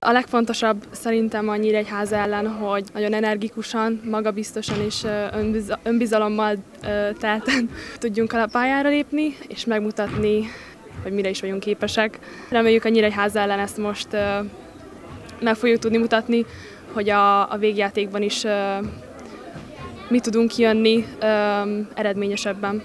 A legfontosabb szerintem a Nyíregyháza ellen, hogy nagyon energikusan, magabiztosan és önbizalommal telten tudjunk a pályára lépni, és megmutatni, hogy mire is vagyunk képesek. Reméljük a Nyíregyháza ellen ezt most meg fogjuk tudni mutatni, hogy a, a végjátékban is mi tudunk kijönni eredményesebben.